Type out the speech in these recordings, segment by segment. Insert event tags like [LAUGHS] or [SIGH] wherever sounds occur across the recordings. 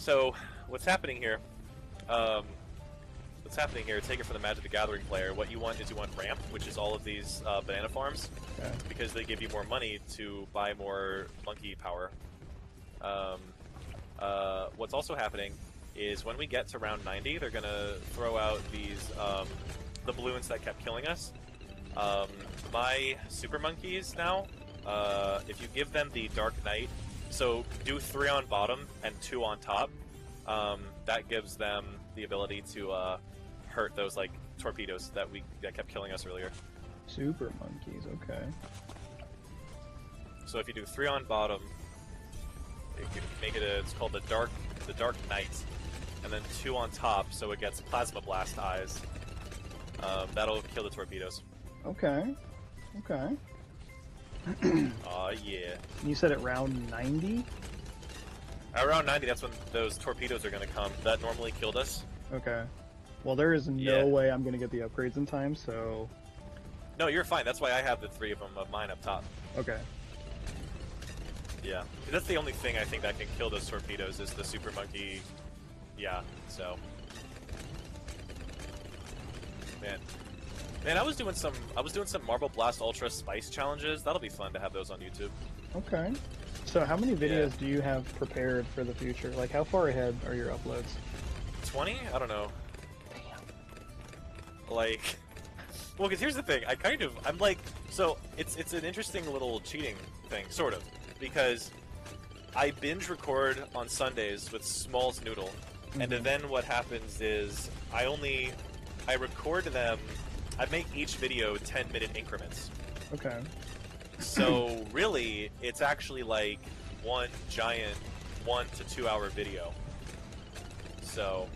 So, what's happening here? Um, what's happening here? Take it from the Magic the Gathering player. What you want is you want ramp, which is all of these uh, banana farms, Okay. because they give you more money to buy more monkey power. Um, uh, what's also happening is when we get to round 90, they're gonna throw out these um, the balloons that kept killing us. Um, my super monkeys now, uh, if you give them the Dark Knight, so do three on bottom and two on top, um, that gives them the ability to uh, hurt those like torpedoes that we that kept killing us earlier. Super monkeys. Okay. So if you do three on bottom, you can make it a, it's called the dark the dark knight, and then two on top, so it gets plasma blast eyes. Um, that'll kill the torpedoes. Okay. Okay. [CLEARS THROAT] Aw yeah. You said at round 90? Around 90, that's when those torpedoes are gonna come. That normally killed us. Okay. Well, there is no Yeah. way I'm going to get the upgrades in time, so. No, you're fine. That's why I have the three of them of mine up top. Okay. Yeah, that's the only thing I think that can kill those torpedoes is the super monkey. Yeah, so man, man, I was doing some I was doing some Marble Blast Ultra Spice challenges. That'll be fun to have those on YouTube. Okay. So, how many videos do you have prepared for the future? Like, how far ahead are your uploads? Twenty? I don't know. Damn. Like, [LAUGHS] well, because here's the thing. I kind of I'm like so it's it's an interesting little cheating thing, sort of, because I binge record on Sundays with Smalls Noodle, and Mhm. then what happens is I only I record them. I make each video 10 minute increments. Okay. So really, it's actually like one giant one to two hour video. So,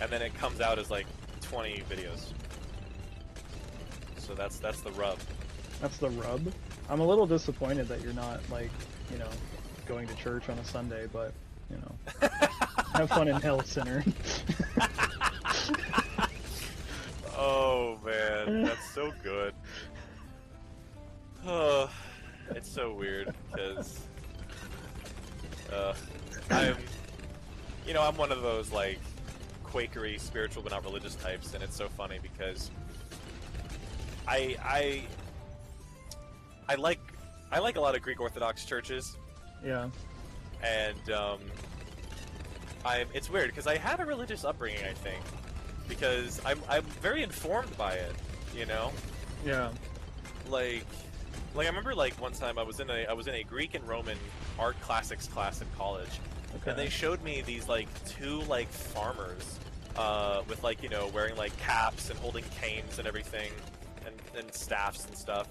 and then it comes out as like 20 videos. So that's that's the rub. That's the rub. I'm a little disappointed that you're not, like, you know, going to church on a Sunday, but, you know. [LAUGHS] have fun in Hell Center. [LAUGHS] so good. Oh, [SIGHS] it's so weird because uh, I'm, you know, I'm one of those like Quakery, spiritual but not religious types, and it's so funny because I I I like I like a lot of Greek Orthodox churches, yeah. and um, I'm. It's weird because I had a religious upbringing, I think, because I'm I'm very informed by it. You know, Yeah. like like I remember like one time I was in a I was in a Greek and Roman art classics class in college, Okay. and they showed me these like two like farmers uh, with like you know wearing like caps and holding canes and everything and, and staffs and stuff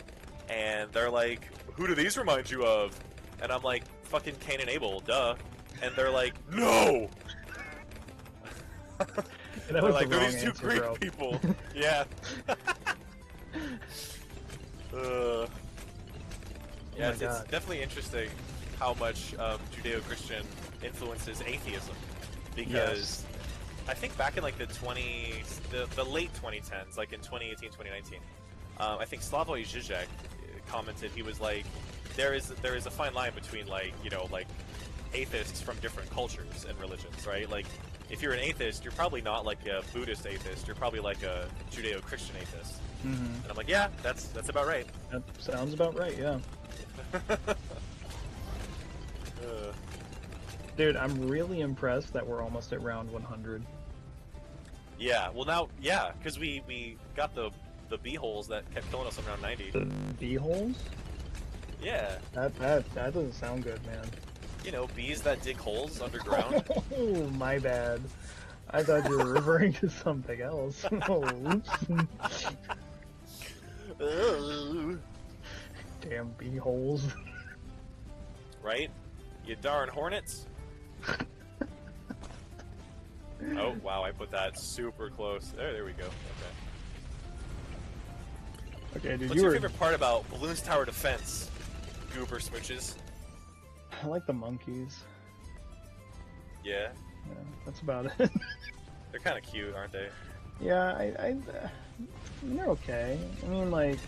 and they're like who do these remind you of and i'm like fucking cain and abel duh and they're like no [LAUGHS] that they're was like the they're these two answer, greek bro. people yeah [LAUGHS] uh, yeah my it's, it's definitely interesting how much um, judeo-christian influences atheism. Because I think back in like the 20, the, the late 2010s, like in 2018, 2019, um, I think Slavoj Žižek commented he was like, there is there is a fine line between like you know like atheists from different cultures and religions, right? Like if you're an atheist, you're probably not like a Buddhist atheist. You're probably like a Judeo-Christian atheist. hmm And I'm like, yeah, that's that's about right. That sounds about right, yeah. Uh, [LAUGHS] Dude, I'm really impressed that we're almost at round 100. yeah, well now, yeah, because we we got the the bee holes that kept killing us around 90. The bee holes? Yeah, That, that, that doesn't sound good, man. You know, bees that dig holes underground. [LAUGHS] Oh, my bad. I thought you were referring to something else. [LAUGHS] oh, oops. Damn bee holes. right? You darn hornets. oh wow, I put that super close. There, there we go. Okay. Okay, dude, What's you your were. favorite part about Bloons Tower Defense? Goober smooches. I like the monkeys. Yeah, Yeah, that's about it. [LAUGHS] they're kind of cute, aren't they? yeah, I, I, uh, they're okay. I mean, like,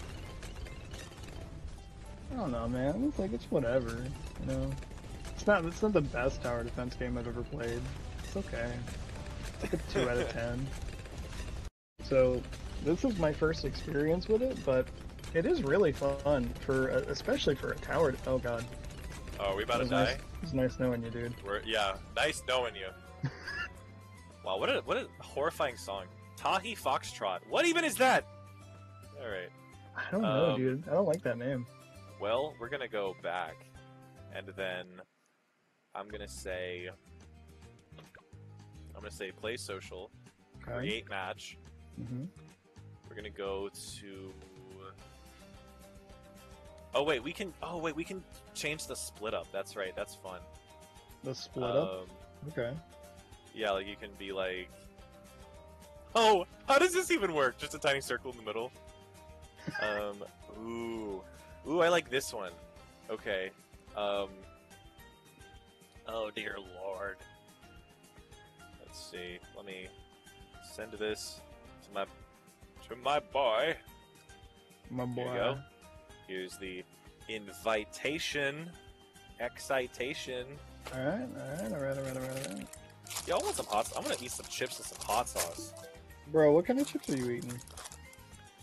I don't know, man. It's like it's whatever, you know. It's not. It's not the best tower defense game I've ever played. It's okay. It's like a two out of [LAUGHS] ten. So, this is my first experience with it, but it is really fun for, especially for a tower. Oh god, Oh, are we about to die? nice. It was nice knowing you, dude. We're yeah, nice knowing you. [LAUGHS] wow, what a what a horrifying song. Tahi Foxtrot. What even is that? All right. I don't know, Um, dude. I don't like that name. Well, we're gonna go back, and then I'm gonna say I'm gonna say play social, Okay. create match. hmm We're gonna go to. Oh wait, we can. Oh wait, we can change the split up. That's right. That's fun. The split up. Um, Okay. Yeah, like you can be like. Oh, how does this even work? Just a tiny circle in the middle. um. [LAUGHS] Ooh. Ooh, I like this one. Okay. Um. Oh dear lord. Let's see. Let me send this to my to my boy. My boy. Here you go. Here's the invitation. Excitation. All right. All right. All right. All right. All right. All right. Y'all want some hot? I'm gonna eat some chips and some hot sauce. Bro, what kind of chips are you eating?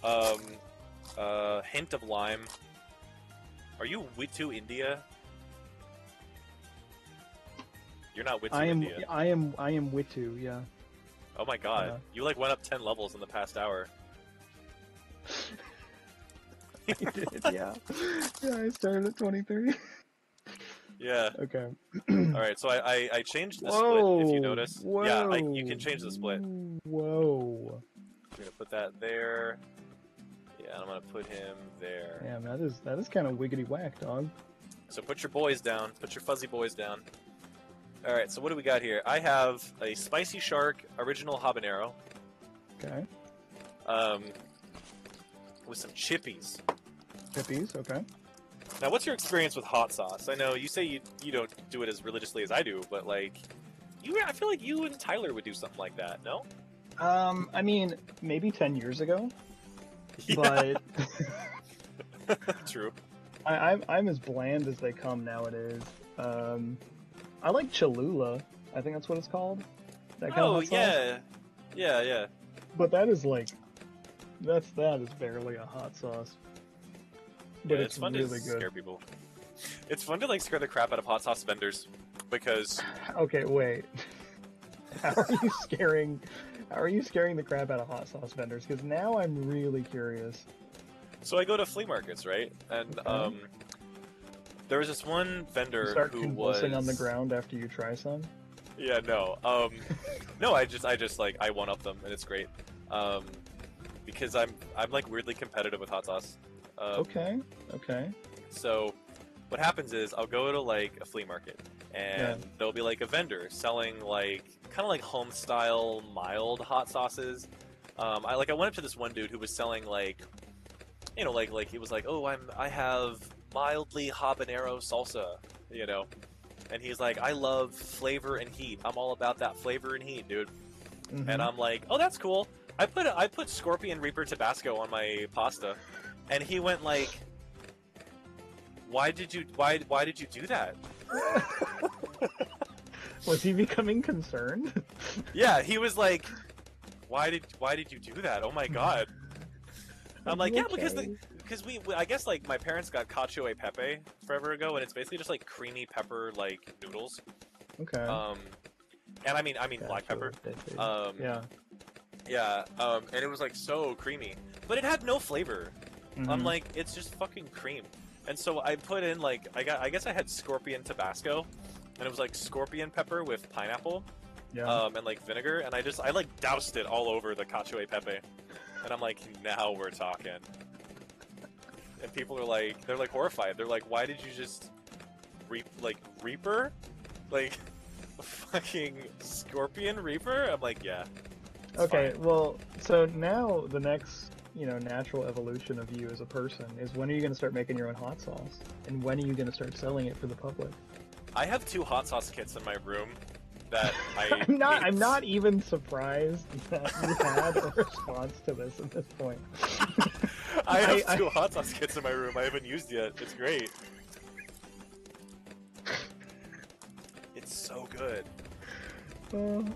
Um, uh, hint of lime. Are you Witu India? You're not Witu I am. India. I am. I am Witu. Yeah. Oh my god, Yeah. you like went up ten levels in the past hour. I [LAUGHS] did. Yeah. Yeah. I started at 23. Yeah. Okay. All right. So I I, I changed the Whoa. split. If you notice. Whoa. Yeah. I, you can change the split. Whoa. I'm gonna put that there. Yeah. I'm gonna put him there. Damn, that is that is kind of wiggity whack, dog. So put your boys down. Put your fuzzy boys down. All right. So what do we got here? I have a spicy shark original habanero. Okay. Um, with some chippies. Hippies. Okay. Now, what's your experience with hot sauce? I know you say you you don't do it as religiously as I do, but like, you I feel like you and Tyler would do something like that. No? Um, I mean, maybe 10 years ago, [LAUGHS] but [LAUGHS] True. I, I'm I'm as bland as they come nowadays. Um, I like Cholula. I think that's what it's called. That kind Oh of hot sauce. yeah, yeah, yeah. But that is like, that's that is barely a hot sauce. But Yeah, it's, fun really to good. scare people. It's fun to like scare the crap out of hot sauce vendors because Okay, wait. [LAUGHS] How are you scaring? How are you scaring the crap out of hot sauce vendors? Because now I'm really curious. so I go to flea markets, right? And Okay. um, there was this one You vendor start who convulsing was on the ground after you try some. Yeah, no. Um, [LAUGHS] no, I just, I just like, I one up them, and it's great. Um, because I'm, I'm like weirdly competitive with hot sauce. Um, Okay, okay. So, what happens is I'll go to like a flea market, and Yeah. there'll be like a vendor selling like kind of like home style mild hot sauces. Um, I like I went up to this one dude who was selling like, you know, like like he was like, oh, I'm I have mildly habanero salsa, you know, and he's like, I love flavor and heat. I'm all about that flavor and heat, dude. Mhm. And I'm like, oh, that's cool. I put I put Scorpion Reaper Tabasco on my pasta, and he went like, why did you why why did you do that? [LAUGHS] Was he becoming concerned? [LAUGHS] Yeah, he was like, why did why did you do that? Oh my god. [LAUGHS] I'm like, You yeah, because the because we I guess like my parents got cacio e pepe forever ago, and it's basically just like creamy pepper like noodles. Okay. Um, and I mean I mean black pepper. Um, yeah. Yeah. Um, and it was like so creamy, but it had no flavor. I'm Mhm. like, it's just fucking cream. And so I put in like I got I guess I had scorpion Tabasco, and it was like scorpion pepper with pineapple, yeah. um, and like vinegar, and I just I like doused it all over the cacio e pepe, and I'm like, now we're talking. And people are like, they're like horrified. They're like, why did you just reap like Reaper, like [LAUGHS] fucking scorpion Reaper? I'm like, yeah. It's okay. fine." Well, so now the next, you know, natural evolution of you as a person is when are you going to start making your own hot sauce, and when are you going to start selling it for the public? I have two hot sauce kits in my room that [LAUGHS] I. I'm not. I'm not even surprised that you had a response to this at this point. [LAUGHS] I have [LAUGHS] I- I- two hot sauce kits in my room. I haven't used yet. It's great. It's so good. Uh,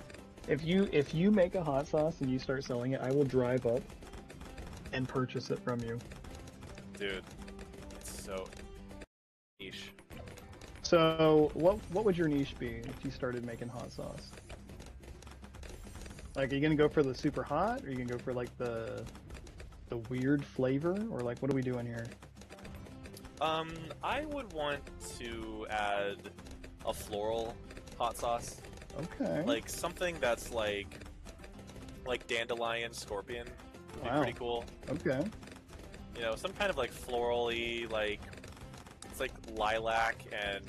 if you if you make a hot sauce and you start selling it, I will drive up and purchase it from you. Dude, it's so niche. So, what what would your niche be if you started making hot sauce? Like, are you gonna go for the super hot, or are you gonna go for like the the weird flavor, or like what are we doing here? Um, I would want to add a floral hot sauce, Okay. like something that's like like dandelion scorpion. Would be Wow. pretty cool. okay. You know, some kind of like florally, like it's like lilac and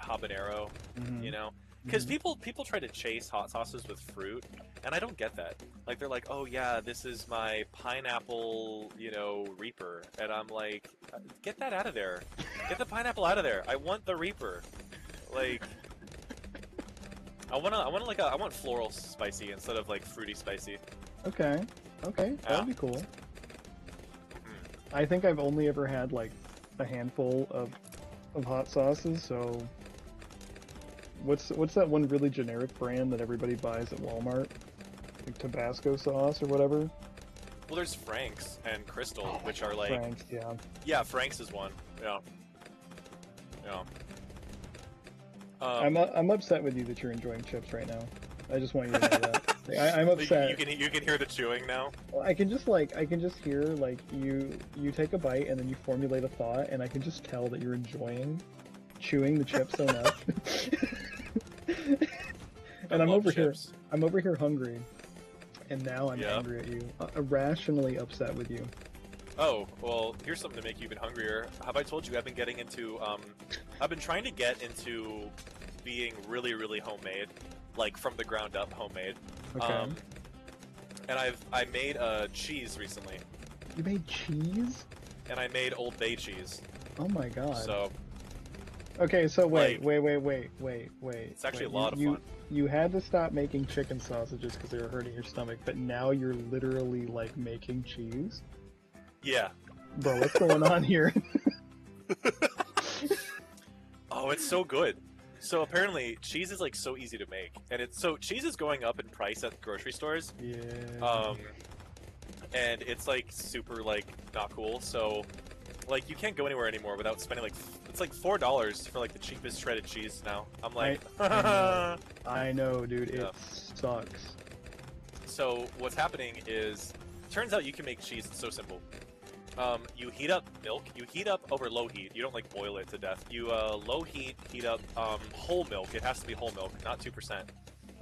habanero. Mhm. You know, because Mhm. people people try to chase hot sauces with fruit, and I don't get that. Like they're like, oh yeah, this is my pineapple, you know, Reaper, and I'm like, uh, get that out of there. Get the pineapple out of there. I want the Reaper. Like, I want to, I wanna like a, I want floral spicy instead of like fruity spicy. Okay. Okay. Yeah. That'd be cool. Hmm. I think I've only ever had like a handful of of hot sauces, so what's what's that one really generic brand that everybody buys at Walmart? Like Tabasco sauce or whatever? Well, there's Frank's and Crystal, which are like, Frank's, yeah. yeah, Frank's is one. Yeah. Yeah. Um, I'm u- I'm upset with you that you're enjoying chips right now. I just want you to know that. [LAUGHS] Like, I, I'm upset. You can you can hear the chewing now. I can just like I can just hear like you you take a bite and then you formulate a thought and I can just tell that you're enjoying chewing the chip so much. [LAUGHS] [LAUGHS] and I I'm love over here. I'm over here hungry. And now I'm Yeah. angry at you. Uh, irrationally upset with you. Oh, well, here's something to make you even hungrier. Have I told you I've been getting into, um, I've been trying to get into being really, really homemade, like from the ground up homemade. Okay. Um, and I've, I made a cheese recently, you made cheese? and I made Old Bay cheese. Oh my god. So, okay, so wait, like- wait, wait, wait, wait, wait. It's actually wait. a lot you, of you, fun. You had to stop making chicken sausages because they were hurting your stomach, but now you're literally like making cheese? yeah. Bro, what's going on here? [LAUGHS] [LAUGHS] Oh, it's so good. So apparently, cheese is like so easy to make, and it's so cheese is going up in price at grocery stores. yeah. um, and it's like super like not cool. So, like you can't go anywhere anymore without spending like it's like four dollars for like the cheapest shredded cheese now. I'm like, I know. [LAUGHS] I know, dude. It Yeah. sucks. so what's happening is, turns out you can make cheese. It's so simple. Um, you heat up milk. You heat up over low heat. You don't like boil it to death. You uh, low heat heat up um, whole milk. It has to be whole milk, not two percent.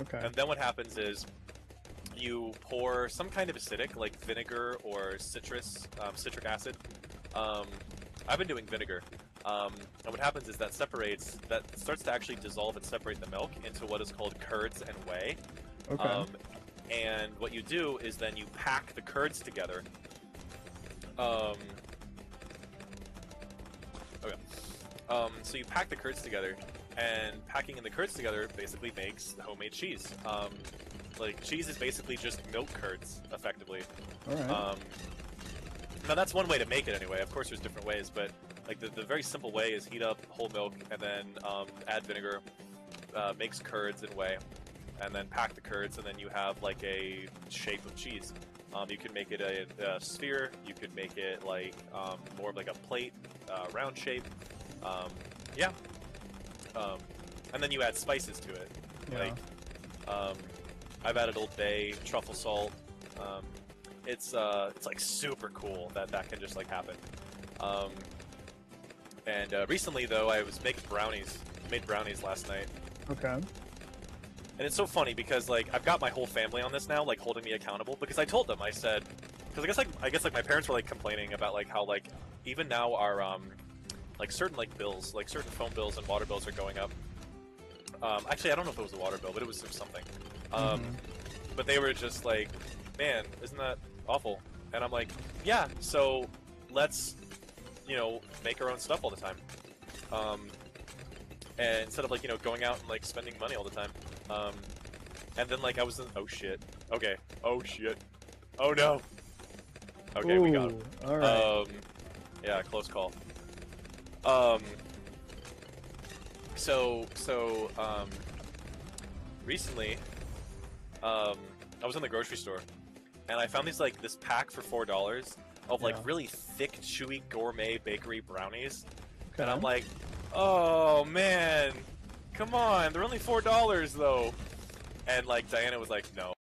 Okay. And then what happens is you pour some kind of acidic, like vinegar or citrus, um, citric acid. Um, I've been doing vinegar. Um, and what happens is that separates, that starts to actually dissolve and separate the milk into what is called curds and whey. Okay. Um, and what you do is then you pack the curds together. Um, okay. Um, so you pack the curds together, and packing in the curds together basically makes homemade cheese. Um, like cheese is basically just milk curds, effectively. All right. Um, now that's one way to make it anyway. Of course, there's different ways, but like the, the very simple way is heat up whole milk and then um, add vinegar, uh, mix curds and whey, and then pack the curds, and then you have like a shape of cheese. Um, you can make it a, a sphere. You could make it like um, more of like a plate, uh, round shape. Um, yeah. Um, and then you add spices to it. yeah. like, um, I've added Old Bay, truffle salt. Um, it's uh, it's like super cool that that can just like happen. Um, and uh, recently though, I was making brownies. Made brownies last night, okay. And it's so funny because like I've got my whole family on this now, like holding me accountable. Because I told them, I said, because I guess like I guess like my parents were like complaining about like how like even now our um like certain like bills, like certain phone bills and water bills are going up. Um, actually, I don't know if it was a water bill, but it was something. Um, Mhm. But they were just like, man, isn't that awful? And I'm like, yeah. So let's you know make our own stuff all the time. Um, and instead of like you know going out and like spending money all the time. Um, and then like I was in. Oh shit. Okay. Oh shit. Oh no. Okay, Ooh, we got him. All right. Um, yeah, close call. Um. So so um. Recently, um, I was in the grocery store, and I found these like this pack for four dollars of like yeah. really thick, chewy gourmet bakery brownies, okay. and I'm like, oh man, Come on, they're only four dollars though. And like Diana was like, no.